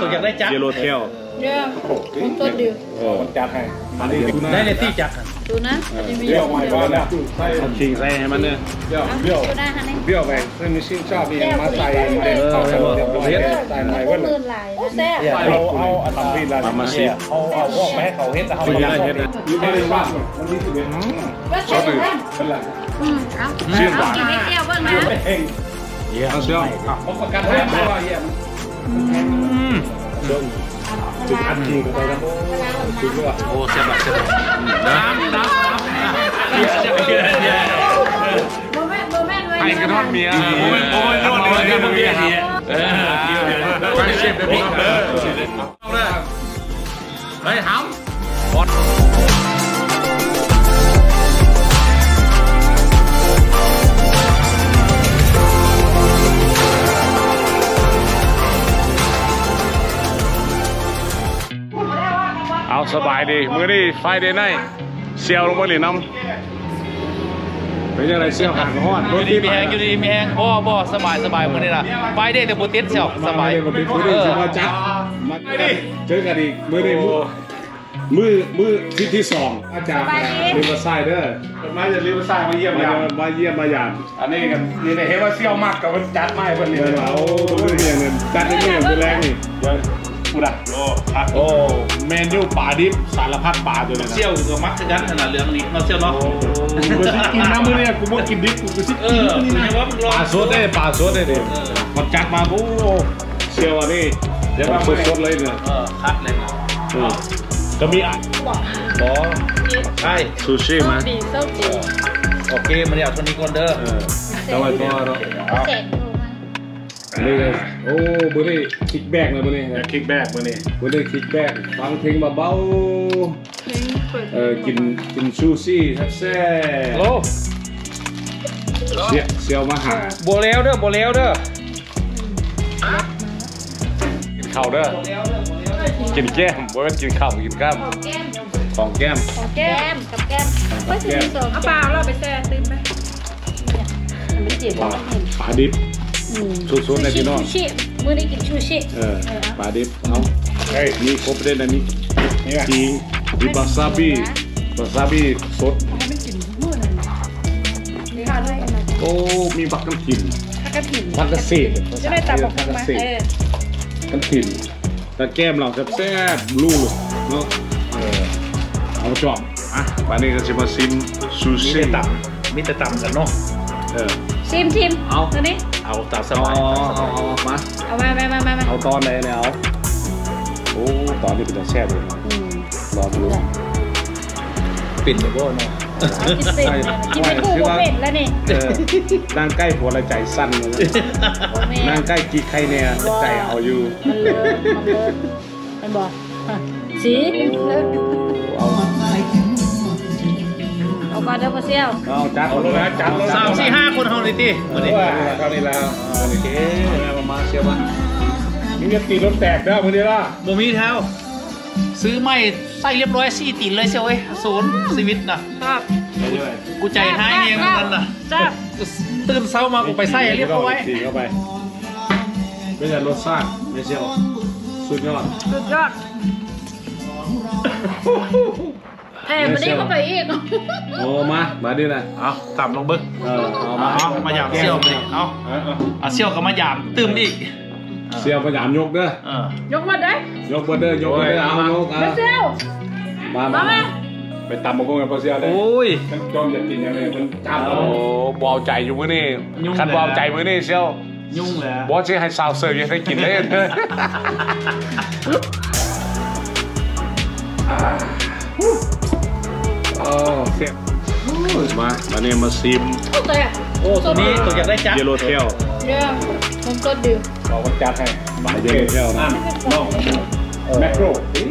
ตัวอยากได้จักเยลโลเทลเนี่ยผมต้นเดียวเออจัดให้อันนี้ทูน่าได้เลยตี้จักอะดูนะจะมีเบี้ยวใหม่บ้านแล้วใส่เอาคิงใส่ให้มันเนี่ยเบี้ยวเบี้เบี้ยยววดูได้ฮะนี่เบี้ยวไปเส้นชิ้นชอบนี่ยังมาใส่เด็กเข้ากันเรียบร้อยใส่ใหม่เว้ยหมื่นหลายนะแซ่บเราเอาอันทำพี่ละมามาสิเอาเอาพวกไปให้เขาเฮ็ดแต่เขาคุยไม่อะไรได้เฮ็ดเฮ็ดนะอยู่ในบ้านวันนี้สิเบ็ดก็ใช่ไหมเป็นไรอืมเอาชื่อหเอาวานกินไม่เที่ยวบ้างนะเองเยี่ยมเชียวผมประกันให้เพราะว่าเยี่ยม จุดอันจริงไปนะจุดว่าโอ้เสียบเสียบน้ำน้ำโมแม่โมเม่ด้วยให้กระท่อนเมียโอ้ยโอ้ยนวดเลยเนี่ยมึงเนี่ยเออไปเชฟไปพริก เอาสบายดีมื้อนี้ไฟเดย์ไนท์เซียวลงมาหรือน้ำเป็นยังไงเซียวห่างฮอดอยู่ดีมีแหงอยู่ดีมีแหงบ่บ่สบายสบายมื้อนี้ล่ะไปเด้แต่บ่ติดเชียวสบายมาเป็นผู้ดีสิมาจัดมาเจอกันอีกมื้อนี้มือมือที่ที่สองอาจารย์ริเวอร์ไซด์เด้อมาจะรีบสร้างมาเยี่ยมมายามมาเยี่ยมมายามอันนี้กันนี่ได้เห็นว่าเซี่ยวมากกับมันจัดไม่เพิ่นนี่เดี๋ยวเราเรื่องอย่างนั้นจัดเรื่องเป็นแรงนี่เดี๋ยว กูด่ะโอ้ครับโอ้เมนูป่าดิบสารพัดป่าตัวนี้นะเชียวก็มักคือกันขนาดเรื่องนี้เนาะเชียวเนาะกูสิกินน้ำมื้อนี้กูบ่กินดิบกูก็สิเอกินอมื้อนี้ไม่นะว่ามึงรอป่าสดได้ป่าสดได้เด้มันจัดมาโอ้เชียวอันนี้เดี๋ยวมาสดๆเลยเนี่ยเออคัดเลยนะก็มีอะบอใช่ซูชิมาดีเต้าจีโอเคมาเดี๋ยวตัวนี้ก่อนเด้อเออแต่ว่าก็เนาะเสร็จอันนี้ก็โอ้มื้อนี้คิกแบกเลยมื้อนี้คิกแบกมื้อนี้มื้อนี้คิกแบกฟังเพลงเบาๆเออกินกินซูชิแซ่บโอ้ๆเสียเสียวมาหาบัวแล้วเด้อบัวแล้วเด้อกินข้าวเด้อกินแก้มบ่แม่นกินข้าวกินกล้ามแก้มของแก้มของแก้มกับแก้มไม่ใช่มีสองเอาเปล่าเราไปแซ่ตื้มไหมมันเจ็บว่าปลาดิบ สุดๆเลยพี่น้องชูชิมื้อนี้กินชูชิเออปลาดิบเอาเฮ้ยมีครบเลยนะมีมีมีวาซาบิวาซาบิสดนี่ค่ะด้วยโอ้มีผักกันถิ่นถ้ากระถิ่นผักกระเศษจะได้ตับออกผักกมาระเศษเออกันถิ่นแต่แก้มเราแซ่บๆลูกเนาะเออเอาจอบอะวันนี้ก็จะมาซิมซูมีชิแต่ต่ำมีแต่ต่ำกันเนาะเออชิมชิมเอาตัวนี้ เอาตามสเอาบายเอาเอาเอามาเอามามามามามาเอาตอนไหนเนี่ยเอาโอ้ตอนนี้เป็นแต่แซ่บเลยนะอืมรอดูปิดเลยบ่เนาะกินเป็นกินเป็นผู้บ่เป็นแล้วนี่เออนั่งใกล้ผัวและใจสั้นเลยนะแม่นั่งใกล้กี่ใครเนี่ยใจเอาอยู่มันเลิศมันเลิศมันบอกอะสี เลิศเอาเอาก่อนเด้อพ่อเสี่ยวเอาจัดเอาเลยนะจัดเลยสามสี่ห้าคนเฮานี่ติวันนี้เท่านี้แล้วโอเคมามาเชียวมามีเงินตีรถแตกได้มือนี้ล่ะบ่มีแถวซื้อไม่ใส่เรียบร้อยสี่ตีนเลยเชียวเว้ยศูนย์ชีวิตน่ะครับกูใจหายเองเหมือนกันน่ะจ้ากูตื่นเช้ามากูไปใส่เรียบร้อยตีเข้าไปไม่ใช่รสชาติไม่เชียวสุดยอดสุดยอด แถมมันได้เข้าไปอีกโอ้มามาดินะเอาต่ำลงเบิ้งเออเอาเอามาเอามาหยามเซี่ยวเลยเอาเอาเซี่ยวกับมาหยามตื่มอีกเสียวพยายามยกเด้อเออยกมาได้ยกมาเด้อยกมาเด้อเอายกพ่อเสี่ยวมามามามาไปตำมะพร้าวกับพ่อเสียวเลยโอ้ยมันจอมจะกินยังไงมันจ้าโอ้บเอาใจอยู่มื้อนี้ยุ่งคันเลยบเอาใจมื้อนี้เชียวยุ่งเลยบ่สิให้สาวเสิร์ฟยังได้กินเลย โอ้เสียมาวันนี้มาซิมโอเคโอ้ตัวนี้ตัวอยากได้จักเยลโลเทลเนี่ยผมต้นเดียวเราก็จัดให้บายเดียวเที่ยวนะน้องแมคโคร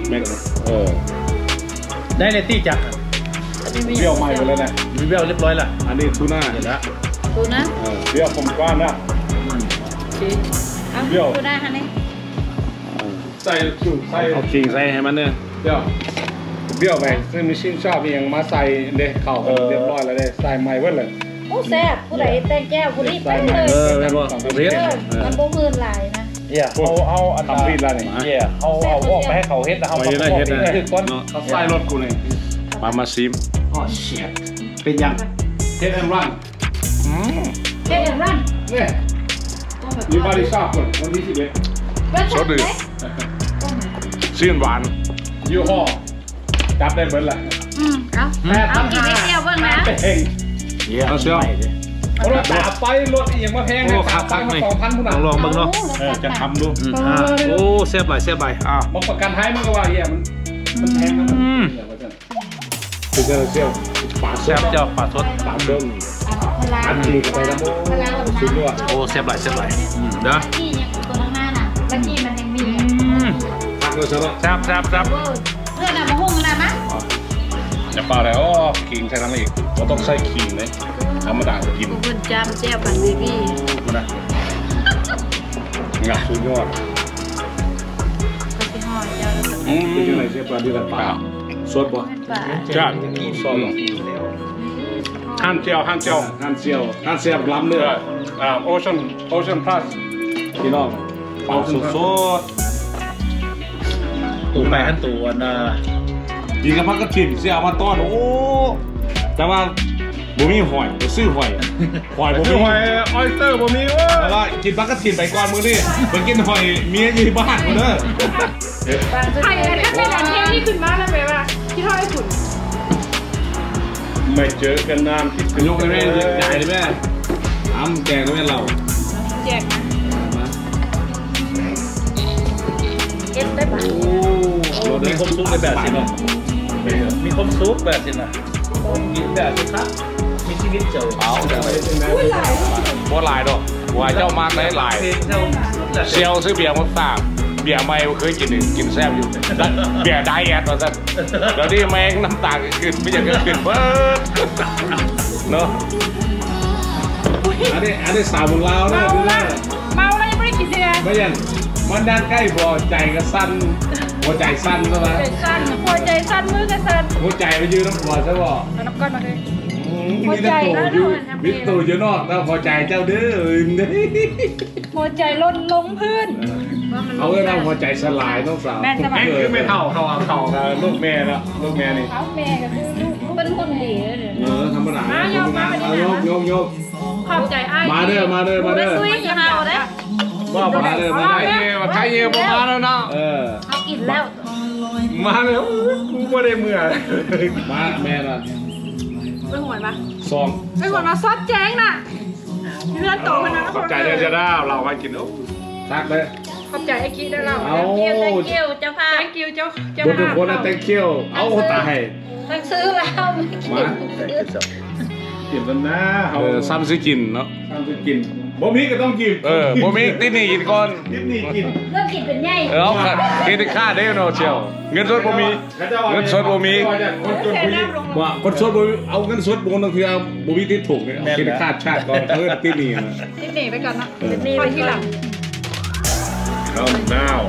แมคเออได้เลยตี้จักเที่ยวใหม่ไปเลยนะมีเบลเรียบร้อยละอันนี้ทูน่าเห็นแล้วดูนะเออเที่ยวผมกว้านนะสีเอาเบี้ยวดูได้ค่ะนี่ใส่สูตรใส่เอาคิงใส่ให้มันเนี่ยเที่ยว เบี้ยวไปซึ่งมีชิ้นชอบยังมาใส่เด็กเข่าเรียบร้อยแล้วเด้ใส่ใหม่เว้ยเลยโอ้แซ่บผู้ใดแต่งแก้วผู้นี้ไปเลยเออแม่นบ่สองประปเภระทเภทเออมันบ่มื่นหลายนะเย่เอาเอาอันทำรีดแล้วนี่เย่เอาเอาออกไปให้เขาเฮ็ดแล้วเอาไปได้เฮ็ดได้คือก้อนเนาะเขาใส่รถกูนี่มามาซิมอ๋อเฉียดเป็นยังเฮ็ดแอนด์รันอืมเด็ดรันเนี่ยอยู่บาริชาคนวันที่สิบเอ็ดสดดิซีนหวานยูห่อ จับได้เบิร์ดละอืมเอาแปดเอาพันกินห้าไม่เดียวเบิ่งนะเองเยี่ยเอาเชียวโอ้รถตาไปรถอีกอย่างมาแพงโอ้นะครับตังมาสองพันพุ่นลอะองลองเบิ่งเนาะเออจะทำดูอืมอ่าโอ้เสียบไหลเสียบไหลอ่าบอกประกันท้ายมันก็ว่าเหี้ยมันมันแพงนะมันอืมคือเจ้าเชียวปลาเสียบเจ้าปลาสดปลาเบิ้งพลาอันนี้ไปแล้วพลาแบบสุดยอดนั้นโอ้เสียบไหลเสียบไหลอืมเด้อที่ยังตัวข้างหน้าน่ะตะกี้มันยังมีอืมพักเลยใช่ไหมแซ่บแซ่บแซ่บ จะเปล่าแล้วอ๋อขิงใส่น้ำอีกเราต้องใส่ขิงเลยธรรมดาจะกินเพื่อนจำเจ้าบันเบบี้มันนะงาสุดยอดก็ไปห่อเจ้าแล้วก็อืมเป็นยังไงเชียวปลาดีกันปลาสดป่ะปลาจ้าสดหรอหั่นเจียวหั่นเจียวหั่นเชียวหั่นเชียวล้ำเนื้ออ่าโอชั่นโอชั่นพลัสพี่น้องปลาสดสดตูแปะขั้นตัวน่ะ กินกับพักกระถิ่นเสียเอามาต้อนโอ้แต่ว่าบ่มีหอยบ่ซื้อหอยหอยบ่คืมีอหอยออยสเตอร์ผมมีเว่าแล้วก็กินพักกระถิ่นไปก่อนมื้อนี้เพิ่นกินหอยเมียอยู่ที่บ้านพุ่นเด้อใครอะไรถ้าเป็นอันนี้นี่ขึ้นมาแล้วไปว่าที่ทอดให้ขุนไม่เจอกันนานคิดถึงยกให้แม่ใหญ่เลยแม่อ้ำแกงก็แม่เราแจกนะเก็บได้ปะมีคมซุปในแบบสิเนาะ มีคมซุปแบบสินะกินแบบสิครับ มีชีวิตเจ้าเอาเดี๋ยวบ่หลายดอกว่าเจ้ามากได้หลายเพลเซียวซื้อเบียร์มาฝากเบียร์ไม่เคยกินกินแซ่บอยู่แล้วเบียร์ไดแอทว่าซั่นเดี๋ยวนี้แม่งน้ำตาลขึ้นไม่อยากจะขึ้นเบิดเนาะอันนี้อันนี้สาวของเราเนี่ยดูแลเมาแล้วยังไม่ได้กินเลยไม่ยันมันด้านใกล้พอใจก็สั้น หัวใจสั้นใช่ไหมใจสั้นหัวใจสั้นมือก็สั้นหัวใจไปยืนน้ำหัวใช่ป่ะเอาน้ำก้อนมาเลยหัมีวแต่ใจตัวแล้วอยู่ทำไงมีตัวอยู่นอกแล้วพอใจเจ้าเด้อเด้อหัวใจล้นลงพื้นเอาไว้เราหัวใจสลายน้องสาวแม่สบายแม่งคือไม่เท่าเขาเอาเท่ากับลูกแม่แล้วลูกแม่นี่เอาแม่กับลูกลูกเป็นคนดีเลยเนี่ยเออธรรมดามาโยมมาเอาโยมโยมโยมขอบใจอ้ายมาเด้อมาเด้อมาเด้อซุยอย่าเห่าเด้อ ว่ามาเด้อมาไทยเด้อเย่มาไทยเย่ประมาณแล้วนะเออเอากินแล้ว มาเลยกูไม่ได้เมื่อมาแม่ละไปหวยปะซองไปหวยมาซอสแจ้งน่ะเลื่อนโตมันนะขอบใจเด้อจะได้เราไปกินโอ้ทักเลยขอบใจไอ้กี้ได้แล้วเอาเกี่ยวเกี่ยวเจ้าภาพเกี่ยวเจ้าเจ้าบนทุกภาพคนนะ thank you เอาตายทั้งซื้อแล้วมา กินแล้วนะเออซ้ำซื้อกินเนาะทำจะกินบ่มีก็ต้องกินเออบ่มีติดหนี่กินก่อน นิดนี่กิน เริ่มกินเป็นใหญ่เออเอาค่ะกินค่าได้เนาะเชียวเงินสดบ่มีเงินสดบ่มีคนจนแค่ผู้หญิงน้ำลงว่าคนสดบ่มีเอาเงินสดบ่ต้องคือเอาบ่มีติดถูกเนี่ยเอากินค่าชาติก่อนเออติดหนี่นะนิดหนีไปก่อนนะเออนิดหนีไปที่หลังน้าวน้าว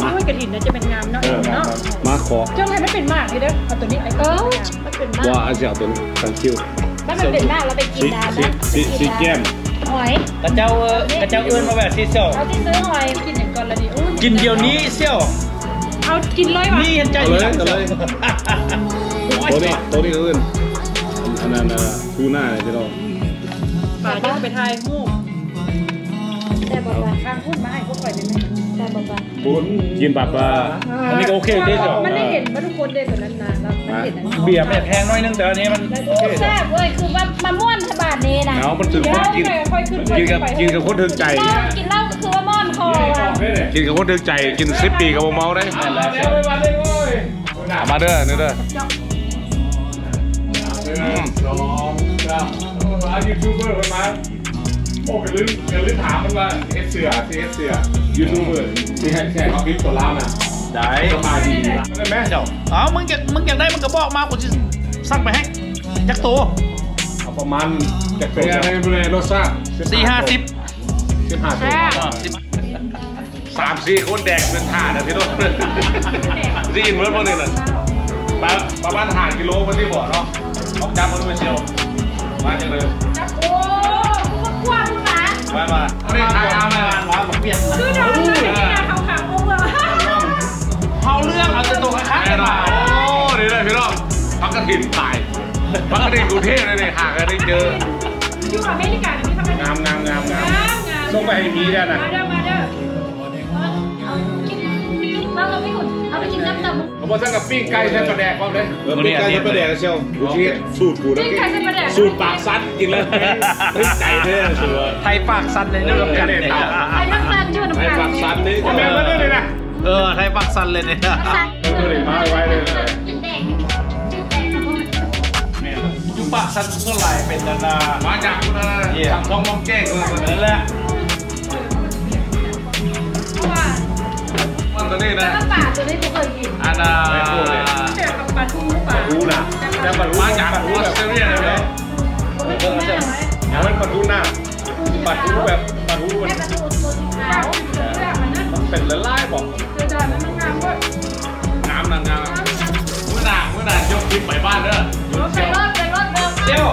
โอ้ยกระถิ่นน่าจะเป็นงามเนาะเนาะมาขอจ้องให้มันเป็นมากเลยเด้อเอาตัวนี้ไอ้เออมันเป็นมากว่าอาเซียตัวนี้ thank you ถ้ามันเป็นมากเราไปกินสีดานสีนะสีสีแก้มหอยกระเจ้าเออกระเจ้าเอื้อนมาแบบซีเซียวเอาที่ซื้อหอยกินอย่างก่อนละดิอู้กินเดี๋ยวนี้เซียวเอากินเลยวะนี่เห็นใจเอาอยู่เลยแล้วเอาเลยตัวนี้ตัวนี้เอิ้นอันนั้นน่ะทูน่าเนี่ยที่เราป่าจะไปทายมูกแต่บอกว่าข้างพูดมาให้พวกข่อยได้ไหม แต่บอกว่าบุญกินปับปลาอันนี้ก็โอเคเด้อมันได้เห็นว่าทุกคนได้แบบนั้นนะแล้วมันเห็นอันนี้เบียร์ไม่แพงน้อยนึงแต่อันนี้มันโอเคแซ่บเว้ยคือว่ามาม่วนทบาทนี้นะเอามันถึงเดี๋ยวกินค่อยขึ้นกินกับกินกับคนถึงใจเหล้ากินเหล้าก็คือว่าม่อนคอว่ะกินกับคนถึงใจกินสิบปีกับบ่เมาได้เดี๋ยวไปวันเลยโว้ยมาเด้อนี่เด้อสองสามอายูทูบเบอร์คนมาโอ้กันลิ้นกันลิ้นถามมันว่าเอสเสือซีเอสเสือยูทูบเบอร์ที่ให้แค่เขาคลิปตัวล่าน่ะได้สบายดีได้ไหมเจ้าอ๋อมึงอยากมึงอยากได้มึงก็บอกมากูจะสั่งไปให้จักโตเอาประมาณจะเป็เป็นนอะไรเป็นอะไรรสชาติสี่ห้าสิบสิบห้าสิบแซ่บสามสี่คนแดกเป็นถาดนะพี่น้องซีนเหมือนพวกนี้น่ะประประมาณห้ากิโลมันที่บ่เนาะเอาจับมันไปเชียวมาจังเลย มามาเรียกมามามามาผมเปลี่ยนคือน้องนี่ไงขาวขาวอุ้งเลยเอาเรื่องเอาจะตกกระคักกันมาโอ้ดีเลยพี่น้องพักกระถิ่นตายพักกระถิ่นกรุงเทพเลยเนี่ยห่างกันได้เจออยู่อเมริกาเนี่ยพี่ทำไมงามงามงามงามงามส่งไปให้มีได้นะ เอาไปกินน้ำดำผมบอกท่านกับปิ้งไก่แท้ประแดกพร้อมเลยเออเป็นไก่ประแดกเชียวกูเชียสูตรกูนะนี่ใครจะมาแดกสูตรปากซัดกินแล้วเฮ้ยใจเท่ชัวร์ไทยปากสั้นเลยเรื่องกันเนี่ยไอ้น้ำตาลช่วยน้ำไอ้ตาลปากซัดนี่ผมแม่มาด้วยเลยนะเออไทยปากสั้นเลยเนี่ยตัวเด็กมาไว้เลยเป็นแดงเป็นแดงยุปากสั้นเท่าไหร่เป็นนานามาจากคุณอะไรทางท้องมองแก้งเลยนั่นแหละเพราะ ตัวนี้นะน้ำปลาตัวนี้ผมเคยกินอันน่ะเจอกับปลาทูปลารู้นะแต่ปลาทูมาจากออสเตรเลียเลยเออใช่ไหมอย่างนั้นปลาทูหน้าปลาทูแบบปลาทูมันแม่ปลาทูตัวสีขาวเรื่องมันนะมันเป็นละลายบอกเจอจานนั้นมันงามเว้ยงามนะงามเมื่อหนาเมื่อหนายกคลิปไปบ้านเด้อไปรถไปรถเดิมเจ้า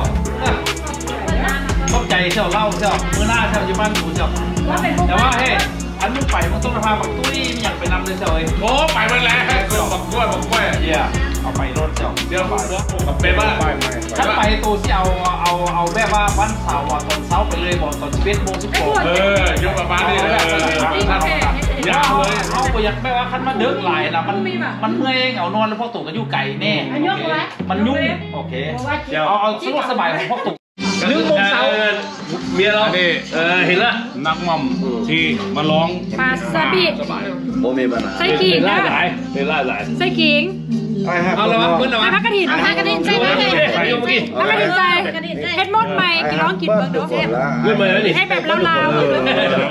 เข้าใจเจ้าเล่าเจ้าเมื่อหน้าเจ้าจะบ้านดูเจ้าว่าเป็นพวกแต่ว่าเฮ้ยอันมึงไปมึงต้องพาบักตุ้ยไม่ อยากไปนำเลยเจ้าเอ้ยโอ้ไปมาแล้วบักกล้วยบักกล้วยเยี่ยเอาไปรถเจ้าเดี๋ยวเป็นบ้านไปใหม่ถ้าไปตัวที่เอาเอาเอาแบบว่าวันเสาร์อะตอนเสาร์ไปเลยบอกตอนสิบเอ็ดโมงสิบสองเออยกประมาณนี้เลยท่านยาวเลยเขาก็อยากไม่ว่าคันมาเดิกหลายนะมันมันเมื่อยเองเอานอนแล้วพวกตู่ก็อยู่ไก่แน่มันยุ่งโอเคเดี๋ยวเอาเอาสะดวกสบายของพวกตู่ห นึ่งโมงเช้าเมียเรานี่เออเห็นละนักมั่มที่มาร้องปลาซาบิโมมีปัญหาไส้กิ่งนะเป็นล่าหลายไส้กิ่งเอาละมั้งเพิ่นละปมั้งลากระดิ่งเอาทากระดิ่งใช่ไหมไปยกเมื่อกี้ปลากระดิ่งใจกระดิ่งใช่เฮ็ดมดใหม่กินร้องกินเบิ่งดูเงินมาแล้วนี่ให้แบบลาว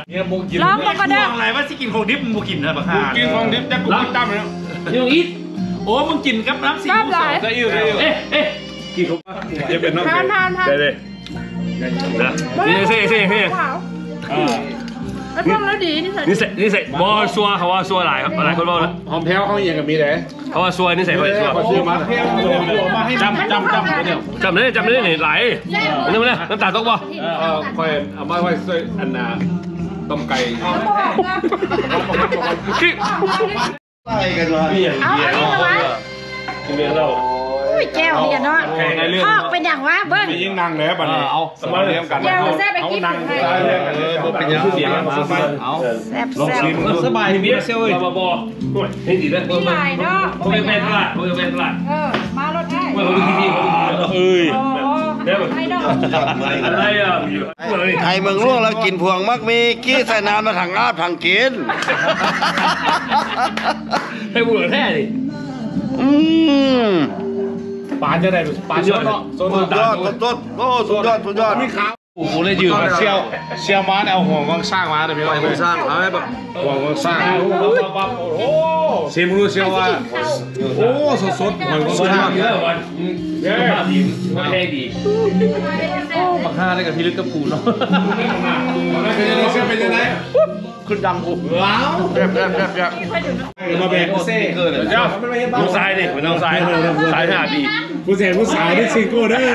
เนี่ยบุกกินๆร้องบ่ก็ได้อะไรว่าสิกินของดิบมึงบ่กินนะบักห่ากินของดิบจะกูกินตั้มเลยนี่อีทโอ้มึงกินกับน้ำซีอิ๊วสองจะอิ่วจะอิ่วเอ๊ะเอ๊ะจะเป็นน้ำทานทานทานได้เลย นะนี่สิสิสิว้าวไอ้พวกแล้วดีนี่ใส่นี่ใส่นี่ใส่บอซัวเขาว่าซัวหลายครับหลายคนบอกนะหอมแพ้วเขาเอียงกับมีเลยเขาว่าซัวนี่ใส่เขาซัวเขาซื้อมามาให้จำจำจำจำได้จำได้นี่หลายนี่มันนะน้ำตาลตกบ่เอาค่อยเอามาค่อยใส่อันน่ะต้มไก่ที่เอาอันนี้มาไว้เมียเราอุ้ ยแก้วเนี่ยเนาะพอกเป็นอย่างวะเบิ้งมียิ่งนั่งแล้วบัดนี้เอาสมาเรียมกันแก้วแซ่บไปกินนั่งให้ได้เลยเออเป็นยังเสียงมาสบายเอาแซ่บแซ่บสบายเมียเซลเอ้ยบอบอนี่ดีนะมีหลายเนาะเขาเป็นแฟนตลาดเขาเป็นแฟนตลาดเออมารถได้เมื่อเขาดูทีวีเขาเอ้ยโอ้ให้ดอกอะไรอะอยู่ไทยเมืองล่วงแล้วกินพวงมักมีกี้ใส่น้ำมาถังอาบถังกินให้บุหรี่แท้ดิอืม ปานจะได้ปานเยอะเนาะสุดยอดสุดยอดโอ้สุดยอดสุดยอดโอ้โหเลยยืมมาเชี่ยวเชี่ยวม้าเอาห่วงกองสร้างมาเดี๋ยวพี่น้องสร้างเอาให้แบบห่วงกองสร้างโอ้เซมรู้เชี่ยวว่าโอ้สดสดหอยสสวยดมากเยอะวันสุขภาพดีสุขภาพแห้งดีบักห่าได้กับพี่ลึกกับกูเนาะเชื่อเป็นยังไงขึ้นดังกูว้าวแซ่บแซ่บแซ่บแซ่บมาแบกเซ่เจ้าน้องทรายนี่น้องทรายทรายหาดี ผู้แสบผู้สาวได้ซิงโก้เด้อ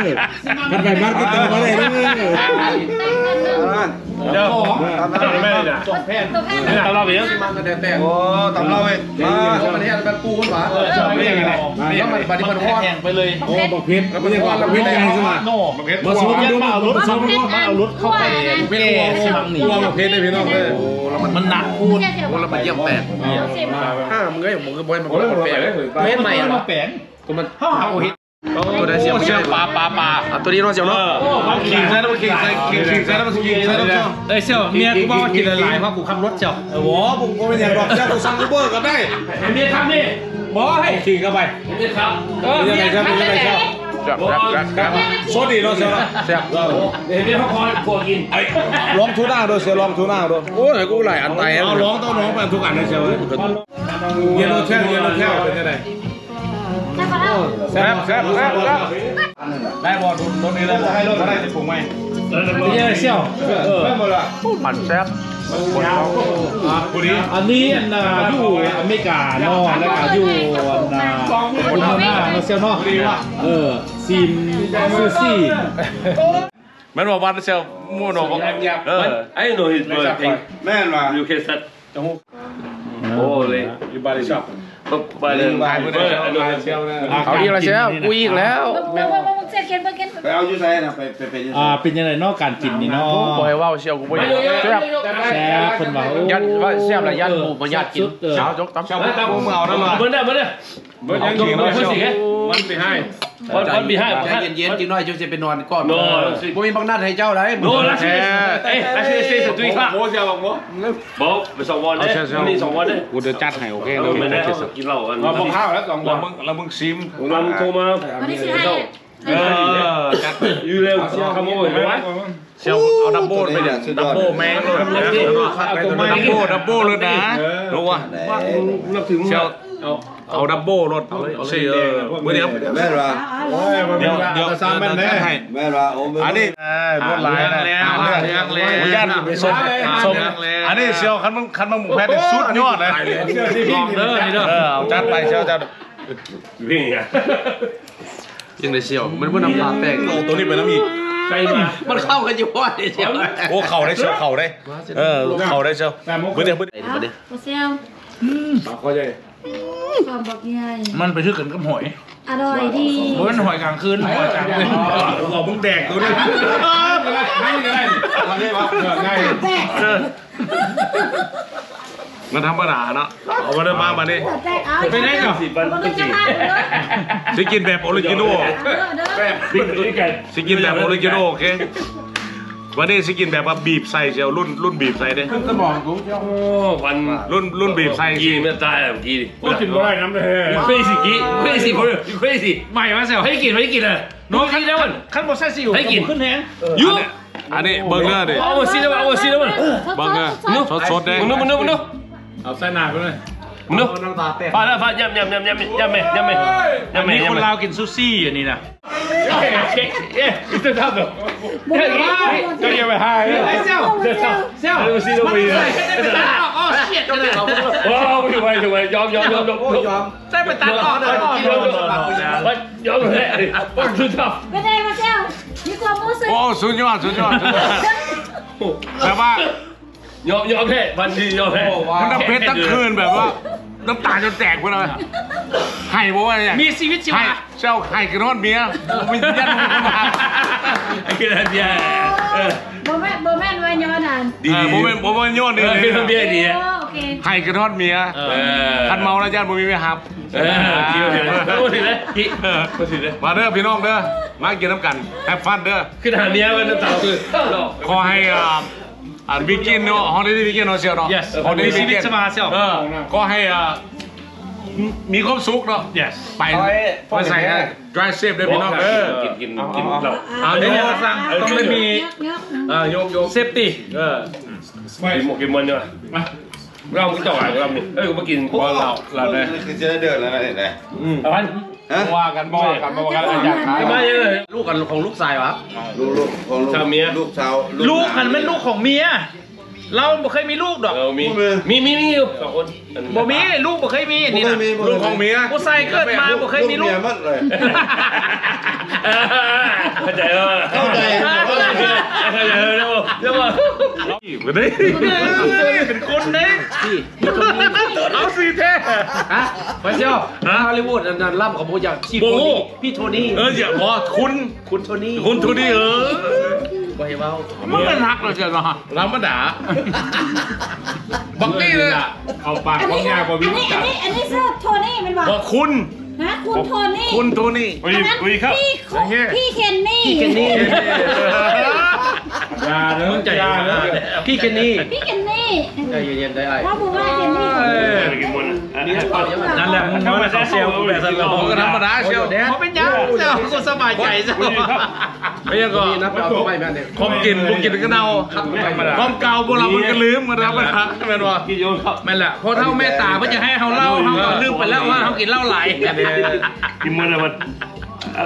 มันไปมาร์เก็ตต่อมาเลยเด้อเดี๋ยวไม่ได้นะตัวแพทย์ตัวแพทย์นี่ตลอดไปยังโอ้ตำเราเว้ยมามันเนี่ยเป็นปูนหวานไม่ยังไงแล้วมันปฏิบัติแห้งไปเลยโอ้บอกเพชรไม่ใช่ว่าเพชรใหญ่สมัครโน่มาซ้อมดูมาลดซ้อมดูมาเอารถเข้าไปแก้ช่างหนีตัวบอกเพชรได้พี่น้องเลยมันหนักพูดเรามาเยี่ยมแปลกห้ามึงก็อย่างมึงก็บอยมันก็แปลกเลยเม่นใหม่มาแปลงตัวมันห้าเอาหิตัวได้เสียงเชี่ยวปลาปลาปลาตัวนี้น้องเสียวเนาะขิงใส่แล้วมันขิงใส่ขิงขิงใส่แล้วมันขิงใส่แล้วเอ้ยเสี่ยวเมียกูบอกว่ากินหลายเพราะกูขับรถเสี่ยวโอ้โหผมก็ไม่อยากบอกเจ้าตัวซังกูเบอร์ก็ได้เมียทำนี่บอกให้ขี่เข้าไปเมียครับเออเมียทำอะไรจับจับจับจับโซดีเราเสียแซ่บเดี๋ยวเมียเขาคอยครัวกินลองทุน่าดูเสียลองทุน่าดูโอ้ยกูหลายอันไตเอาร้องต้องร้องไปทุกอันเลยเชียวเยลโลแค่เยลโลแค่เป็นยังไง ใช่ปะล่ะแซ่บแซ่บแซ่บได้บอลรถนี้แล้วให้รถได้จะปลูกไหมเยอะเสี่ยวเออไม่หมดละมันแซ่บกูนี้อันนี้อันน่ะอยู่อเมริกาเนาะแล้วก็อยู่อันน่ะคนหน้าเนาะเสี่ยวเนาะเออซิมซูซี่มันบอกว่าเชี่ยวมั่วหนบอกเออไอ้หนูเห็นเลยเพลงแม่นว่ะยูเคสัตโอ้เลยอยู่บาริช็อป ไปเลยไปเลยเชี่ยวนะเขาอีกแล้วเชี่ยวกูอีกแล้วมึงมึงมึงเจ็บกินไปกินไปเอาอยู่ไสนะไปไปไปอยู่ไสอ่าเป็นยังไงเนอกการกินนี่เนาะบ่ให้เว้าเชียวกูบ่อยากแซ่บแซ่บคนว่าโอ้ยันว่าแซ่บแล้วยันหมู่บ่ญาติกินสุดๆเออเช้าจกตับเช้าตับมึงเอานั่นล่ะเบิ้ลได้เบิ้ลได้เบิร์ดยังกินเบิ้ลสิแกมันไปให้ เบิ้ลเบิ้ลบีให้ใจเย็นๆจิงน้อยเจ้าจะไปนอนก่อนโน่บ่มีบังนัดให้เจ้าได้โน่ลักซี่เอ้ยลักซี่สตุยค่ะโมเสียบอกโมบอกไปสองวันเนี่ยนี่สองวันเนี่ยกูจะจัดให้โอเคเออไม่ได้กินเหล้ากันเราพอข้าวแล้วสองแล้ววัมึนงแล้วมึงซิมเราโทรมาวันนี้สิให้เออจัดอยู่เร็วขโมยไหมเชียวเอาดับโบ้ไปเนี่ยดับโบ้แม่งเลยนะดับโบ้ดับโบ้เลยนะรู้ว่านับถึงเชียว เอาเอาดับโบ้รถสิเออเมื่อเดี๋ยวแม่นว่าโอ้ยมันเดี๋ยวเดี๋เดี๋ยยววซ้ำแม่นแน่จัดให้แม่นว่าโอ้แม่นอันนี้รถหลายนะเรื่องเรื่องเลยญาติสมสมอันนี้เชียวคันมึงคันมึงหมูแพทย์สุดยอดเลยเชื่อที่พี่เด้อนี่เด้อเออเอาจัดไปเชียวจัดวิ่งไงยังได้เชียวมันบ่น้ำตาแตกโอ้ตัวนี้เป็นน้ำอีกใครมามันเข้ากันอยู่ว่าเชียวโอ้เข่าได้เชียวเข่าได้เออเข่าได้เชียวแต่มุกเมื่อเดี๋ยวเมื่อเอาโอเซลเขาใจ ความบอกใหญ่มันไปชื่อกันกับหอยอร่อยดีมันหอยกลางคืนหอยกลางคืนเอามึงแดกตัวนี้ง่ายง่ายทำได้ปะง่ายมันธรรมดาเนาะเอามาเดินมามาดิแตกเอาไปไหนก่อนมันก็จะพลาดเลยสิกินแบบออริจินอลเด้อเด้อวิ่งด้วยกันสิกินแบบออริจินอลโอเค วันนี้สิกินแบบว่าบีบใส่เชียวรุ่นรุ่นบีบใส่เด้สมองกูเจ้าโอ้วันรุ่นรุ่นบีบใส่กี่ไม่ตายอะกี่ดิก็กินบ่ได้น้ำเลย crazy กี่ crazy bro you crazy ใหม่มาเซลให้กินให้กินเลยน้องกินแล้วมันขั้นบอใส่ซิวให้กินขึ้นแหงยุอันนี้เบอร์เกอร์ดิเอามาซีแล้วเอามาซีแล้วมันเบอร์เกอร์สดสดๆเด้มึงนู้มึงนู้มึงนู้เอาใส่หนาไปเลย มึงนู้น้ำตาแตกฟาดฟาดยำยำยำยำยำแม่ยำแม่อันยำแม่นี้คนยำแม่ลาวกินซูซี่อันนี้นะเอ๊ะเอ๊ะอิสตับเหรอก็ยังไปให้เซลเซลเซลเอามาซีแล้วไปเลยอ๋อเฉียดกันเลยว้าวไม่ไหวไม่ไหวยอมยอมยอมยอมโอ้ยอมใส่ไปตัดออกเลยยอมยอมยอมเลยปังสุดทับเป็นไงมาเซลมีความรู้สึกโอ้สุดยอดสุดยอดสุดยอดแบบว่าย อมยอมแค่วันดียอมแค่มันน้ำเพชรทั้งคืนแบบว่าน้ำตาจนแตกไปเลยไห้บอกว่าอย่างมีชีวิตชีไห้วาเจ้าไห้กระนอนเมียมียันมึงเข้ามาไอ้กินอะไรเบียร์เออบ่แม่บ่แม่นไว้ย้อนอ่านเออโมเมนต์โมเมนต์ย้อนเอนี่อเลกินยเบียร์ดีโอเคไห้กระนอนเมียเออคันเมาแล้วญาติบ่มีไม่หับเออกินเบียร์โอ้ถือเลยกินโอ้ถือเลยมาเด้อพี่น้องเด้อมากินน้ำกันแฮปฟันเด้อขึ้นหาเมียมันน้ำตาคือขอให้ อ่าอ่าวิกินเนาะฮอลลีดีวิกินเนาะเชียวเนาะ yes ฮอลลีมีดีชีวิวิตกินชีวาเซลเออก็ให้อ่ามีความสุขเนาะ yes ไปมาใส่ให้ drive safe ด้วยพี่น้องเด้อกินกินกินเราเอาเดี๋ยวเนี่ยสั่งต้องไม่มีเยอะอ่าโยกโยกเซฟตี้เออกินหมกกินมันเนี่ยมาเรากินต่ออะไรเราเนี่ยเอ้ยมากินเพราะเราเราเนี่ยคือจะได้เดินแล้วนะเนี่ยอะไรฮะ ว่ากันบอกกันบอกกันอยากขายไม่เลยลูกกันของลูกชายวะลูกลูกของลูกชาวเมียลูกสาวลูกหันเป็นลูกของเมีย เราบ่เคยมีลูกดอกเออมีมีมีมีอยู่สองคนบ่มีลูกบ่เคยมีนี่นะลูกของเมียผู้ชายเกิดมาบ่เคยมีลูกเมียมัดเลยเข้าใจว่าเข้าใจเข้าใจแล้วแล้วว่ามาดิเป็นคนเด้พี่เอาสิเท่ฮะไปเชียวฮอลลีวูดนั่นล่ำของโบอยากชีโทนี่พี่โทนี่เอออย่าพอคุณคุณโทนี่คุณทุนี่เออ บ่ให้เว้ามันเป็นรักเราเชียวเนาะธรรมดาบักนี่เลยเอาปากอันบางนี้อย่างกว่าอัวิ่นงนี้จัอันบนี้อันนี้เสื้อโทนี่มันบอกบอกคุณ ฮะคุณโทนี่คุณโทนี่อันนั้นพี่พี่เคนนี่พี่เคนนี่ยาเนื้อใจยาเนื้อพี่เคนนี่ พี่เคนนี่ ใจเย็นๆได้ไอ้ว่าบุว่าเคนนี่กินมันนั่นแหละมึงเข้ามาเข้าเซลล์แบบนั้นผมก็ธรรมดาเชียวเขาเป็นยังเจ้าก็สบายใจเจ้าไม่ยังก็นี่นะไปเอาไปแม่เนี่ยความกินบุกินก็เนาความเก่าโบราณมันก็ลืมมาธรรมดาแม่นว่ากินโยนครับแม่นแหละเพราะเท่าแม่ตาเพื่อจะให้เขาเล่าเขาก็ลืมไปแล้วว่าเขากินเหล้าไหลกินมันอะไรมัน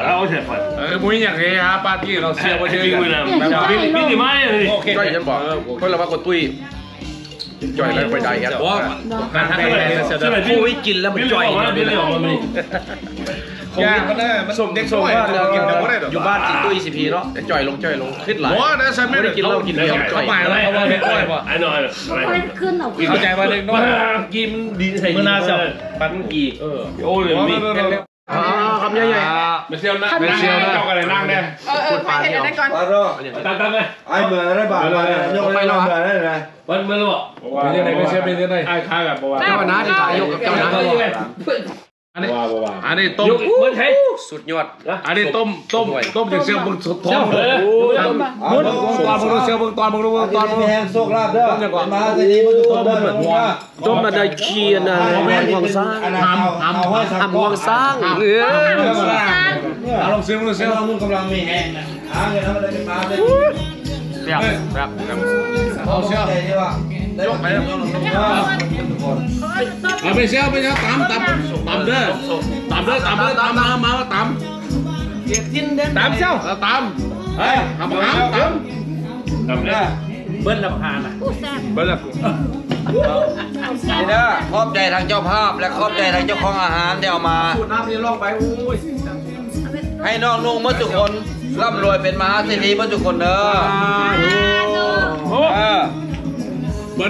เอาเสร็จก่อนเออมุ้ยอย่างเงี้ยฮะปาร์ตี้เราเสียมาเชื่อกินกัมันนอะไรพี่พี่ดีมากเลยโอเคจ่อยฉันบอกเพราะเราว่าคนตุ้ย จ่อยแล้วไปได้ครับว่าการทำอะไรเนี่ยเสียดายโอ้ยกินแล้วมันจ่อยพี่เลยออกมาไม่ยากมันได้มันสมเด็กสมว่ากินแต่ไม่ได้หรอกอยู่บ้านกินตุ้ยสิพีเนาะแต่จ่อยลงจ่อยลงคิดหลายว่านะฉันไม่ได้กินเหล้ากินเบียร์เขาหมายอะไรเขาว่าเด็กน้อยป่ะไอ้น้อยอะไรค่อยขึ้นออกเข้าใจว่าเด็กน้อยกินดีใส่ปันกี่โอ้ยมี อ๋อคำใหญ่ไม่เซียวนะไม่เซียวนะเจ้าก็เลยนั่งเนี่ยเออเออไปเห็นได้ก่อนปาโรตามตามเลยไอ้เบื่อได้บ้างมายกไปแล้วเบื่อได้ไงมันมันรู้เป็นยังไงไม่เซียวเป็นยังไงไอ้ข้ากับบัวๆเจ้าหน้าที่ถ่ายยกกับเจ้าหน้า อันนี้บัวอันนี้ต้มเบิ้ลให้สุดยอด อันนี้ต้มต้มต้มจากเซียวมึงสดท้องเลยมึงตอนมึงดูเซียวมึงตอนมึงดูตอนมึงมีแหงโชคลาภเด้อมาทีนี้มึงทุกคนเด้อต้มมาได้เคียนนะห่วงสร้างทำทำให้สังทำห่วงสร้างเออเอาลองเซียวมึงดูเซียวมึงกำลังมีแหงหาเงินแล้วได้มาได้แบบแบบแบบเอาเชื่อที่ว่าได้ไปแล้วทุกคนเอา ไปเซียวไปเซียวตำตำตำเด้อตำเด้อตำเด้อตำมามาตำตำเซียวตำเฮ้ยทำหามตำทำเนี่ยเบิ้ลลำพานอะเบิ้ลนี่เด้อขอบใจทางเจ้าภาพและขอบใจทางเจ้าของอาหารที่เอามาสูตรน้ำนี่ลองไปโอ้ยให้น้องนุ่งเมื่อทุกคนร่ำรวยเป็นมหาเศรษฐีเมื่อทุกคนเด้อเออเบ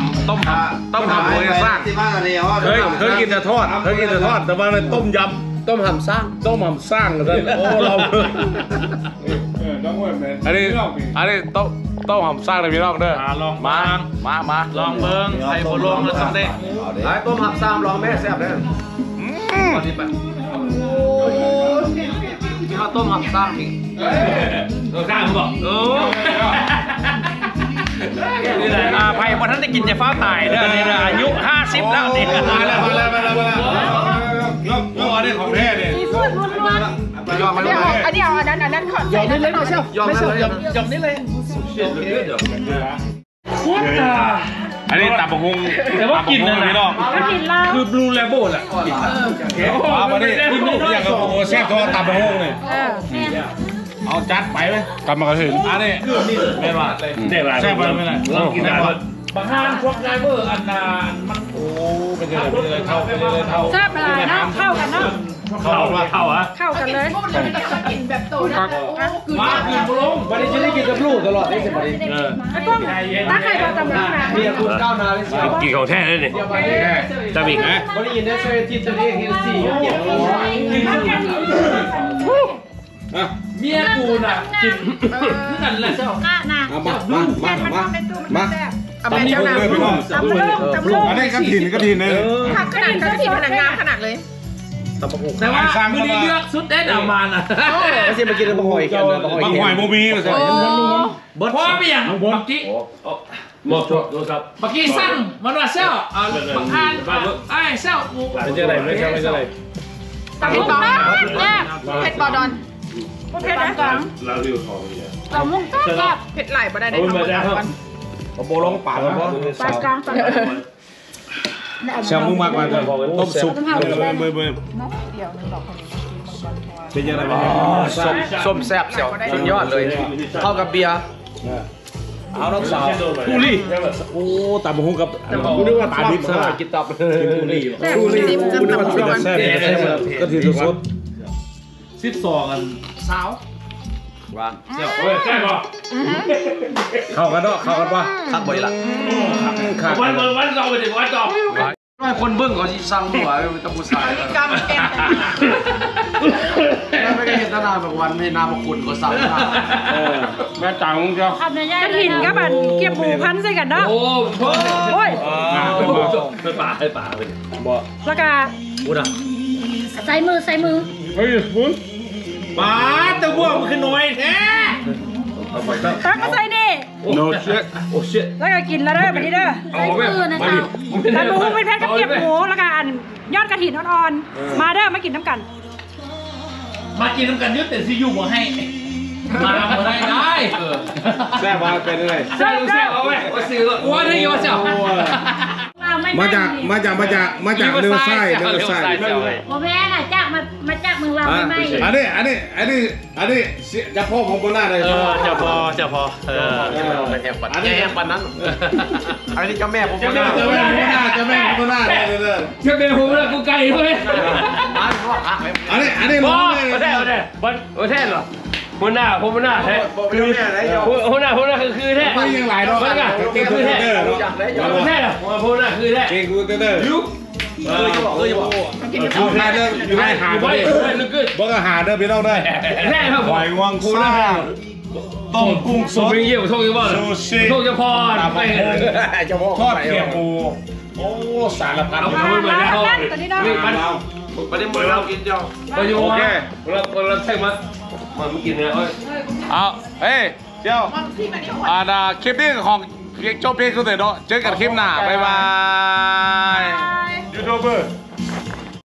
อร์เด้อเบอร์เด้อเพราะว่าเพราะว่าเพราะว่าสิต้มต้มทำโวยสร้างสิบห้านาทีว่าเคยเคยกินแต่ทอดเคยกินแต่ทอด แต่ว่าในต้มยต้มหำสร้างำต้มหำสร้างกันโอ้เราเออต้องเว้ยแมนอันนี้อันนี้ต้มต้มหำสร้างเลยพี่น้องเด้ออ่าลองมามามาลองเบิ้งใครบ่ลองแล้วต้องได้ไอ้ต้มหำสร้างลองแม่แซ่บเลยข้าวต้มหำสร้างนี่เราสร้างมึงบอกโอ้อ่าไผ่บ่ทันได้กินจะฟ้าตายเด้อนี่เด้ออายุ 50 แล้วนี่มาแล้วมาแล้วมาแล้วมาแล้วโอ้อันนี้ของแท้เนี่ยมีพูดล้วนยอมมาเลยอันเดียวอันนั้นอันนั้นขอใจนะยอมมาเลยจบนี่เลยอันนี้ตับกหุงแต่ว่ากินนะพี่น้องๆก็กินเหล้าคือบลูแลโบแหละมามาดิอย่างกับโอ้แซ่บตัวตับกหุงนี่เออแม่ เอาจัดไปไหมกลับมากระถึงอันนี้แม่นว่าได้ไรแซ่บไปไม่ไรลองกินได้หมดบางฮานพวกไดเวอร์อันนานมันโอ้เป็นยังไงเป็นยังไงเท่าเป็นยังไงเท่าแซ่บหลายเนาะเข้ากันเนาะเข้าว่าเข้าอะเข้ากันเลยมาคืนบุลงวันนี้จะได้กินกับลูกตลอดได้สิบัดนี้ไอ้ป้องตาไข่ปลาตำลึงนะเมียคุณก้าวนาเลยสิกินของแท้เลยนี่เดี๋ยวไปเลยจะมีนะวันนี้ยินได้เซอร์ทีมตัวเองเฮลซี่เกี่ยวกับ เมียกูน่ะกินนั่นแหละเจ้าก้านะมามามามามาเอาไปเจ้านาพี่น้องตำลึงตำลึงอันนี้กระถินกระถินเลยผักขนาดกระถิ่นขนาดงามขนาดเลยแต่ว่ามือนี้เลือกสุดเด็ดเอามาน่ะไม่ใช่มากินบะหอยกันนะบะหอยบางหอยโมบีเลยสิเพราะไม่อย่างเมื่อกี้หมดโทรศัพท์เมื่อกี้สั่งมันว่าเซลเอาบางฮานไอ้เซลกูไม่ใช่อะไรไม่ใช่ไม่ใช่อะไรตำลึงตำแซ่บเผ็ดบอดอน โอเคนะกังเราดูของนี่ตำลึงแซ่บเผ็ดไหลบ่ได้ได้ทำบ่ได้วันโบลงป่าแล้วบ่ปลากลางตำลึงแซมมึงมากกว่าต้มซุปเบอร์เบอร์เป็นยังไงบ้างส้มส้มแซ่บเสียวสุดยอดเลยเข้ากับเบียร์เอาน้องสาวกูรี่โอ้ตับกหุงกับกูนึกว่าตาดิบซะกินตับกูรี่แซ่บจิ้มกูนึกว่าน้ำเป็นมันแซ่บก็ถือสดสิบสองอัน สาวว่าโอ้ยแซ่บป่ะเข้ากันเนาะเข้ากันป่ะทักบ่อยละขาดวันวันวันเราไปถึงวันต่อร้อยคนเบิ้งเขาสิสั่งหัวตะปูสายกำแกงแล้วไม่ได้เห็นนาแบบวันไม่นามาขุนก็สั่งมาแม่ต่างมึงเจ้าทำใหญ่ๆกระถิ่นกับอันเก็บหมูพันใส่กันเนาะโอ้โหโอ้ยไปป่าไปป่าไปแล้วก็พูดอะใส่มือใส่มือเฮ้ยมึง ป้าตะบวกมันคือน้อยแท้ตักมาใส่นี่โนเช็ดโอ้ชิตแล้วก็กินแล้วเด้อแบบนี้เด้อใส่มือนะเจ้าแต่หมูเป็นแพทย์กับเก็บหมูแล้วก็อันยอดกระถิ่นอ่อนๆ มาเด้อมากินน้ำกัน มากินน้ำกันยึดแต่ซียูบ่ให้ มาบ่ได้ได้แซ่บมาเป็นอะไรแซ่บแซ่บเอาไว้ว่าซื้อว่าได้ยอเจ้าเราไม่มาจากมาจากมาจากมาจากเรือไส้เรือไส้โมแม่น่ะจากมามาจากเมืองเราไม่ไม่อันนี้อันนี้อันนี้อันนี้จะพ่อของบนหน้าเลยเออเจ้าพอเจ้าพอเออไปแหกปันแหกปันนั้นอันนี้เจ้าแม่ผมจะแม่จะแม่บนหน้าจะแม่บนหน้าเลยเลยเชื่อเป็นหูแล้วกูไก่ด้วยร้านพ่อหักเลยอันนี้อันนี้บร้อองกเลยโอ้แท้โอ้แท้บอลโอ้แท้เหรอ หัวหน้าผมหัวหน้าแท้คือแม่ไหนยอมหัวหน้าหัวหน้าคือคือแท้ไม่ยังหลายรอบหัวหน้าเก่งกูเตอร์อยากได้ยอมหัวหน้าแท้หัวหน้าคือแท้เก่งกูเตอร์ยุกเออจะบอกเออจะบอกอยู่ให้เด้ออยู่ให้หาไปเด้อไปลึกขึ้นเบิ่งอาหารเด้อพี่น้องเด้อแน่ครับหอยงวงซ่าต้มกุ้งสผมดเป็นเยี่ยมท่องยังว่าซูชิท่องจะพอตาไปบักฮงทอดเขียปูโอ้สารพัดเอาพี่ไปน้องเหมือนแล้วตอนนี้เนาะนี่มันประเด็นมือเรากินเจ้าเราอยู่ว่าเราเราใช่ไหม มันไม่กินเนี่ยเอ้ยเอาเฮ้ยเจ้าอ่านะคลิปนี้ของเพียงจบเพียงเท่านี้เนาะเจอกันคลิปหน้าบ๊ายบายยูทูบเบอร์